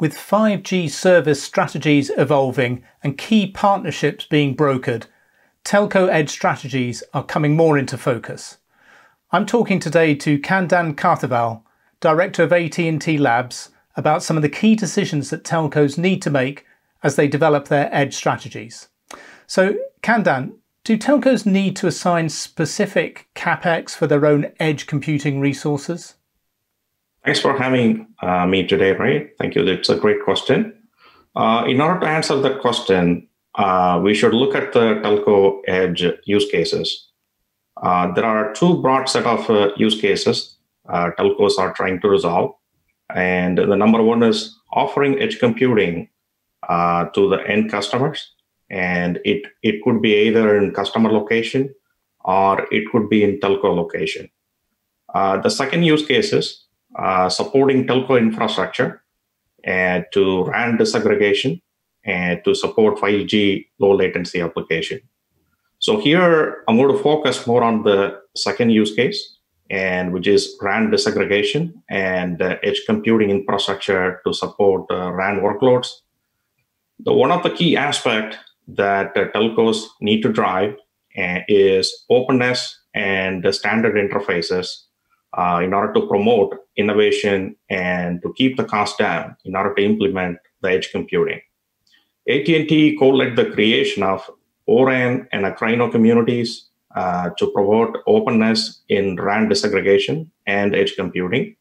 With 5G service strategies evolving and key partnerships being brokered, telco edge strategies are coming more into focus. I'm talking today to Kandan Kathirvel, Director of AT&T Labs, about some of the key decisions that telcos need to make as they develop their edge strategies. So, Kandan, do telcos need to assign specific capex for their own edge computing resources? Thanks for having uh, me today, Ray. Thank you. It's a great question. Uh, in order to answer that question, uh, we should look at the telco edge use cases. Uh, there are two broad set of uh, use cases uh, telcos are trying to resolve. And the number one is offering edge computing to the end customers. And it, it could be either in customer location or it could be in telco location. the second use case is uh, supporting telco infrastructure and to RAN disaggregation and to support 5G low latency application. So here I'm going to focus more on the second use case, and which is RAN disaggregation and uh, edge computing infrastructure to support uh, RAN workloads. The one of the key aspect that uh, telcos need to drive uh, is openness and the standard interfaces uh, in order to promote innovation and to keep the cost down in order to implement the edge computing. AT&T co-led the creation of ORAN and Akraino communities uh, to promote openness in RAN disaggregation and edge computing.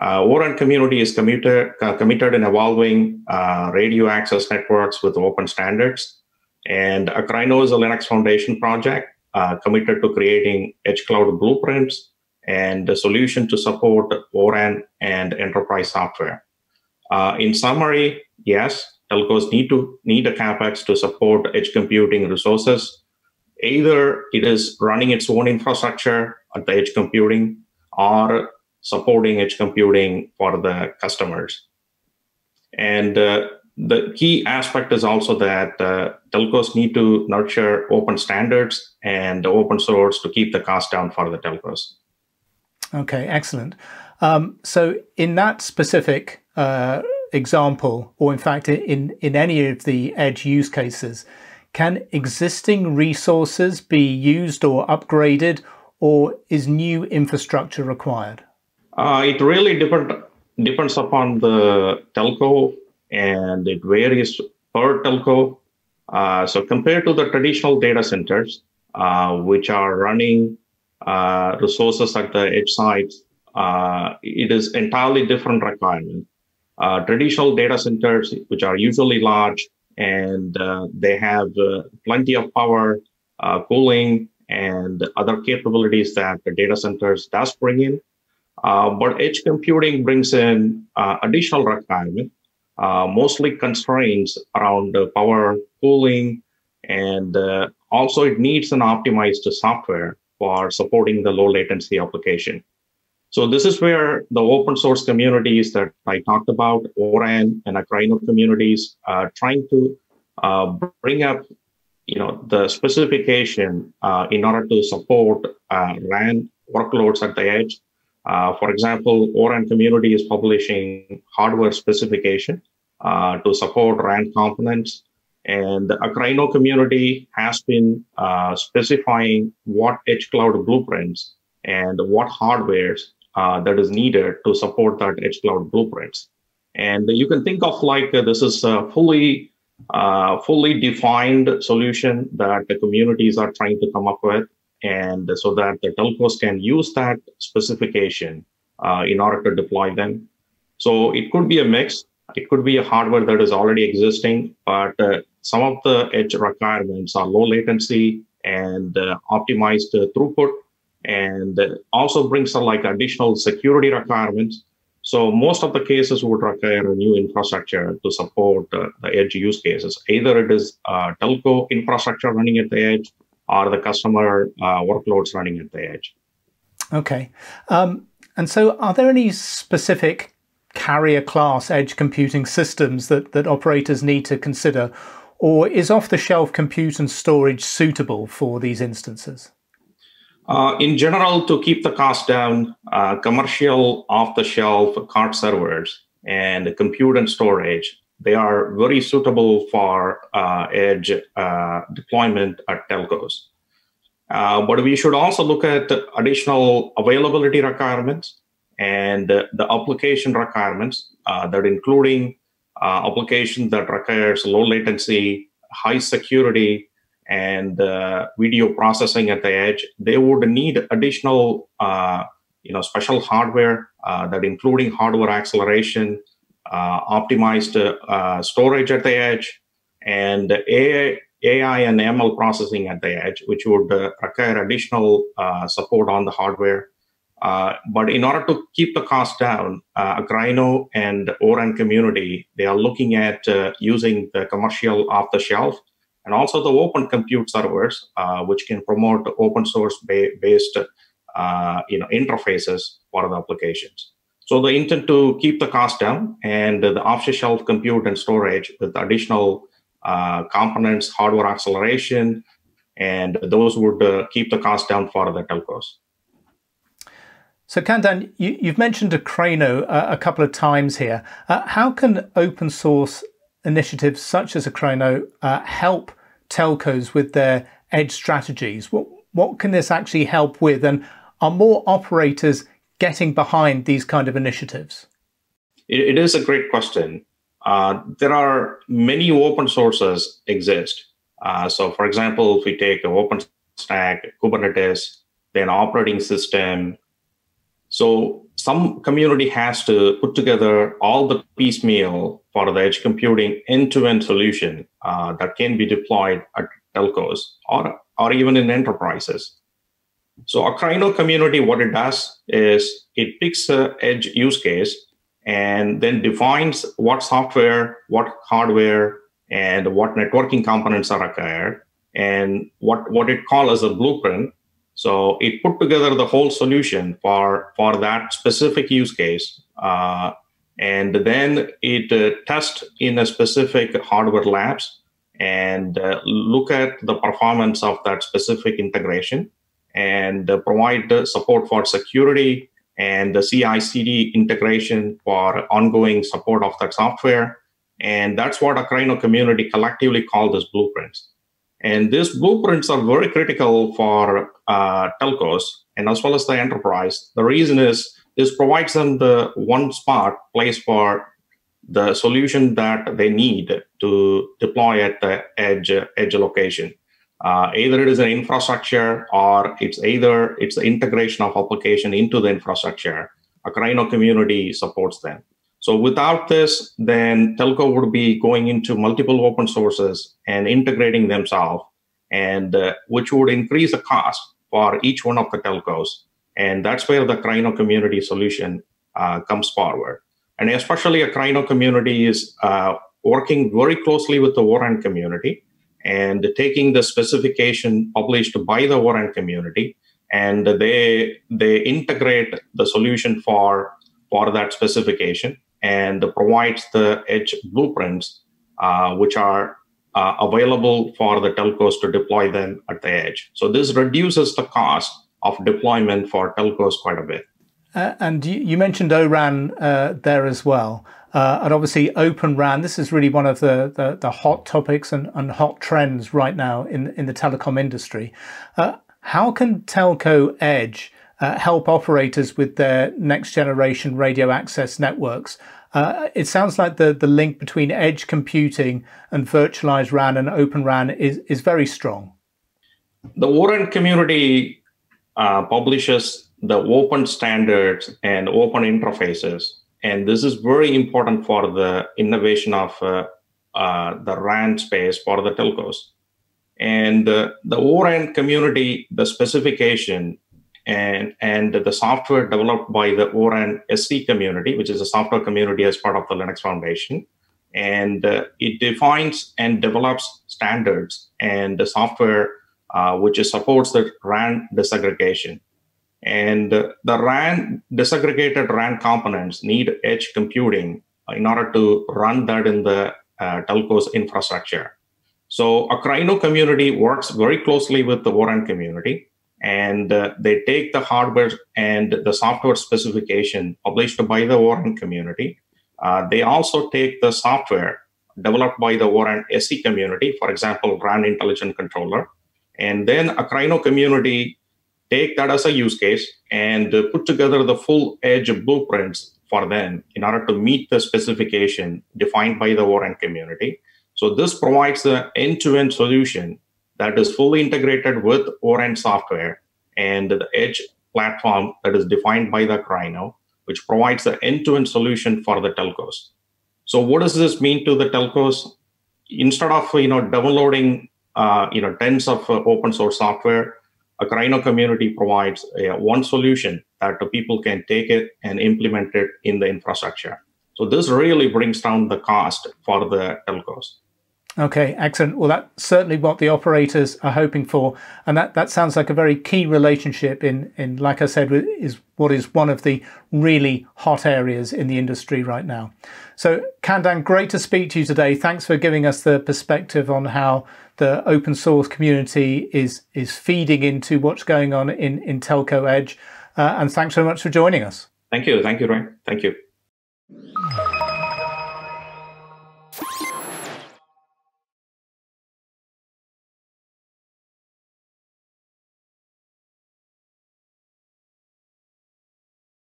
Uh, ORAN community is committed, uh, committed in evolving uh, radio access networks with open standards. And Akraino is a Linux Foundation project uh, committed to creating edge cloud blueprints and the solution to support ORAN and enterprise software. Uh, in summary, yes, telcos need to need a capex to support edge computing resources. Either it is running its own infrastructure at the edge computing or supporting edge computing for the customers. And uh, the key aspect is also that uh, telcos need to nurture open standards and open source to keep the cost down for the telcos. Okay, excellent. Um, so, in that specific uh, example, or in fact, in, in any of the edge use cases, can existing resources be used or upgraded, or is new infrastructure required? Uh, it really depend, depends upon the telco and it varies per telco. Uh, so, compared to the traditional data centers, uh, which are running uh, resources at the edge sites, uh, it is entirely different requirement. Uh, traditional data centers, which are usually large and uh, they have uh, plenty of power, uh, cooling, and other capabilities that the data centers does bring in. Uh but edge computing brings in additional requirement, uh, mostly constraints around power, cooling, and uh also it needs an optimized software for supporting the low latency application. So this is where the open source communities that I talked about, ORAN and Akraino communities, are trying to uh, bring up, you know, the specification uh, in order to support uh, RAN workloads at the edge. Uh, for example, ORAN community is publishing hardware specification uh, to support RAN components and the Akraino community has been uh, specifying what edge cloud blueprints and what hardwares uh, that is needed to support that edge cloud blueprints. And you can think of like uh, this is a fully uh, fully defined solution that the communities are trying to come up with, and so that the telcos can use that specification uh, in order to deploy them. So it could be a mix. It could be a hardware that is already existing, but uh, some of the edge requirements are low latency and uh, optimized uh, throughput, and also brings some like additional security requirements. So most of the cases would require a new infrastructure to support uh, the edge use cases. Either it is uh, telco infrastructure running at the edge, or the customer uh, workloads running at the edge. Okay. Um, and so, are there any specific carrier class edge computing systems that, that operators need to consider, or is off the shelf compute and storage suitable for these instances? Uh, in general, to keep the cost down, uh, commercial off the shelf card servers and compute and storage, they are very suitable for uh, edge uh, deployment at telcos. Uh, but we should also look at additional availability requirements and the application requirements uh, that including uh, application that requires low latency, high security, and uh, video processing at the edge. They would need additional, you know, special hardware that including hardware acceleration, optimized storage at the edge, and AI, AI and ML processing at the edge, which would uh, require additional uh, support on the hardware. Uh, but in order to keep the cost down, uh, Akraino and O-RAN community, they are looking at uh, using the commercial off-the-shelf and also the open compute servers, uh, which can promote open source ba- based you know, interfaces for the applications. So the intent to keep the cost down and the off-the-shelf compute and storage with additional uh, components, hardware acceleration, and those would uh, keep the cost down for the telcos. So, Kandan, you, have mentioned Akraino uh, a couple of times here. Uh, how can open source initiatives such as Akraino uh, help telcos with their edge strategies? What, what can this actually help with? And are more operators getting behind these kind of initiatives? it, it is a great question. Uh, there are many open sources exist. Uh, so, for example, if we take OpenStack, Kubernetes, then operating system. So, some community has to put together all the piecemeal for the edge computing end-to-end solution uh, that can be deployed at telcos or, or even in enterprises. So, Akraino community, what it does is it picks a edge use case and then defines what software, what hardware, and what networking components are required, and what, what it calls as a blueprint. So it put together the whole solution for, for that specific use case. Uh, and then it uh, test in a specific hardware labs and uh, look at the performance of that specific integration and uh, provide support for security and the CI CD integration for ongoing support of that software. And that's what Akraino community collectively called as blueprints. And these blueprints are very critical for uh, telcos and as well as the enterprise. The reason is this provides them the one spot place for the solution that they need to deploy at the edge edge location. Uh, either it is an infrastructure or it's either it's the integration of application into the infrastructure. Akraino community supports them. So without this, then telco would be going into multiple open sources and integrating themselves, and uh, which would increase the cost for each one of the telcos. And that's where the Akraino community solution uh, comes forward. And especially Akraino community is uh, working very closely with the O-RAN community and taking the specification published by the O-RAN community and they they integrate the solution for for that specification and provides the edge blueprints uh, which are uh, available for the telcos to deploy them at the edge so this reduces the cost of deployment for telcos quite a bit uh, and you, mentioned ORAN uh, there as well. Uh, and obviously, Open RAN, this is really one of the, the, the, hot topics and, and hot trends right now in, in the telecom industry. Uh, how can Telco Edge uh, help operators with their next generation radio access networks? Uh, it sounds like the, the link between edge computing and virtualized RAN and Open RAN is, is very strong. The O-RAN community uh, publishes the open standards and open interfaces and this is very important for the innovation of uh, uh, the RAN space for the telcos. And the O-RAN community, the specification and, and the software developed by the O-RAN SC community, which is a software community as part of the Linux Foundation, and uh, it defines and develops standards and the software uh, which supports the RAN disaggregation. And the RAN, disaggregated RAN components need edge computing in order to run that in the uh, telco's infrastructure. So Akraino community works very closely with the O-RAN community, and uh, they take the hardware and the software specification published by the O-RAN community, Uh, they also take the software developed by the ORAN SC community, for example, RAN Intelligent Controller, and then Akraino community take that as a use case and put together the full edge blueprints for them in order to meet the specification defined by the ORAN community. So this provides the end-to-end solution that is fully integrated with ORAN software and the edge platform that is defined by the Akraino, which provides the end-to-end solution for the telcos. So what does this mean to the telcos? Instead of you know downloading uh, you know tens of uh, open source software, Akraino community provides a, one solution that the people can take it and implement it in the infrastructure. So this really brings down the cost for the telcos. Okay, excellent. Well, that's certainly what the operators are hoping for, and that, that sounds like a very key relationship in, in, like I said, is what is one of the really hot areas in the industry right now. So, Kandan, great to speak to you today. Thanks for giving us the perspective on how the open source community is is feeding into what's going on in in Telco Edge, uh, and thanks so much for joining us. Thank you, thank you, Ryan. Thank you.